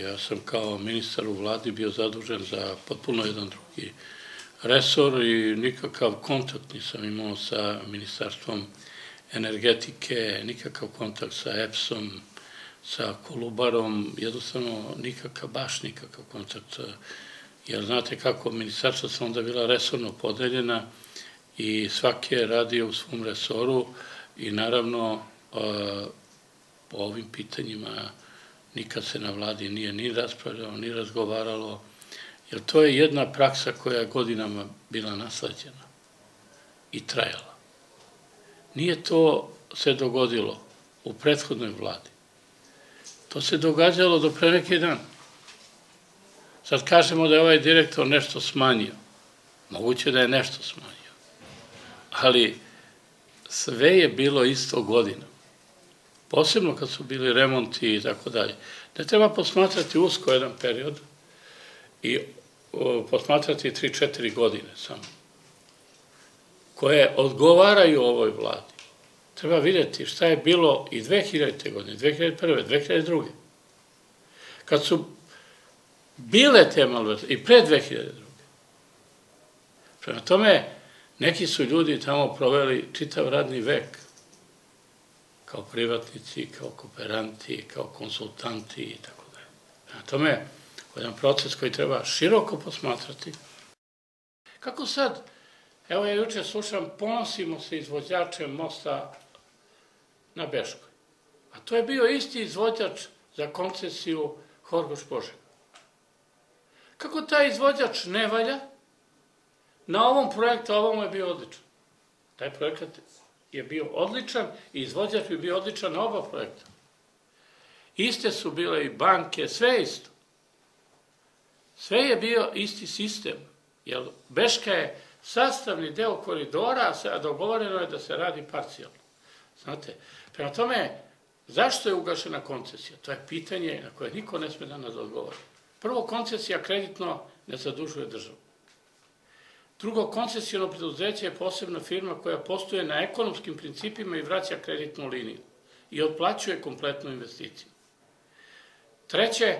Ja sam kao ministar u vladi bio zadužen za potpuno jedan drugi resor i nikakav kontakt nisam imao sa ministarstvom energetike, nikakav kontakt sa EPS-om, sa Kolubarom, jednostavno nikakav, baš nikakav kontakt. Jer znate kako, ministarstva su onda bila resorno podeljena i svaki je radio u svom resoru i naravno po ovim pitanjima nikad se na vladi nije ni raspravljalo, ni razgovaralo, jer to je jedna praksa koja je godinama bila nasleđena i trajala. Nije to se dogodilo u prethodnoj vladi. To se događalo do pre neki dan. Sad kažemo da je ovaj direktor nešto smanjio. Moguće da je nešto smanjio. Ali sve je bilo isto godina posebno kad su bili remonti i tako dalje. Ne treba posmatrati usko jedan period i posmatrati 3-4 godine samo, koje odgovaraju ovoj vladi. Treba videti šta je bilo i 2000. godine, 2001. 2002. Kad su bile te malverzacije, i pre 2002. Prema tome, neki su ljudi tamo proveli čitav radni vek, kao privatnici, kao kooperanti, kao konsultanti i tako dalje. Na tome, jedan proces koji treba široko posmatrati. Kako sad, evo ja juče slušam, ponosimo se izvođačem mosta na Beškoj. A to je bio isti izvođač za koncesiju Horgoš Požega. Kako taj izvođač ne valja, na ovom projektu, ovom je bio odličan. Taj projekat je bio odličan i izvođač bi bio odličan na oba projekta. Iste su bile i banke, sve isto. Sve je bio isti sistem, jer Beška je sastavni deo koridora, a dogovoreno je da se radi parcijalno. Znate, prema tome, zašto je ugašena koncesija? To je pitanje na koje niko ne sme danas odgovori. Prvo, koncesija kreditno ne zadužuje državu. Drugo, koncesijono preduzeće je posebna firma koja postoje na ekonomskim principima i vraća kreditnu liniju i otplaćuje kompletnu investiciju. Treće,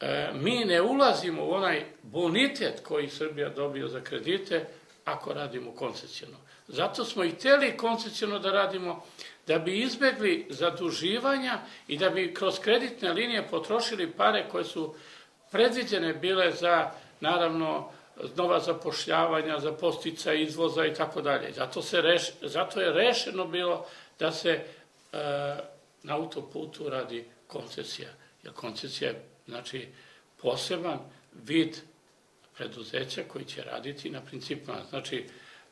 e, mi ne ulazimo u onaj bonitet koji Srbija dobio za kredite ako radimo koncesijono. Zato smo i hteli koncesijono da radimo, da bi izbegli zaduživanja i da bi kroz kreditne linije potrošili pare koje su predviđene bile za, naravno, nova zapošljavanja, za postica izvoza i tako dalje. Zato, se je rešeno bilo da se e, na autoputu radi koncesija. Koncesija je znači, poseban vid preduzeća koji će raditi na principima, znači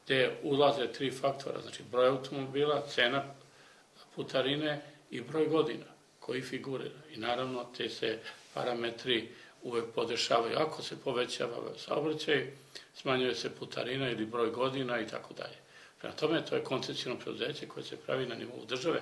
gde ulaze tri faktora, znači broj automobila, cena putarine i broj godina koji figurira. I naravno te se parametri uvek podešavaju. Ako se povećava saobraćaj, smanjuje se putarina ili broj godina i tako dalje. Prema tome, to je koncecijno preduzeće koje se pravi na nivou države,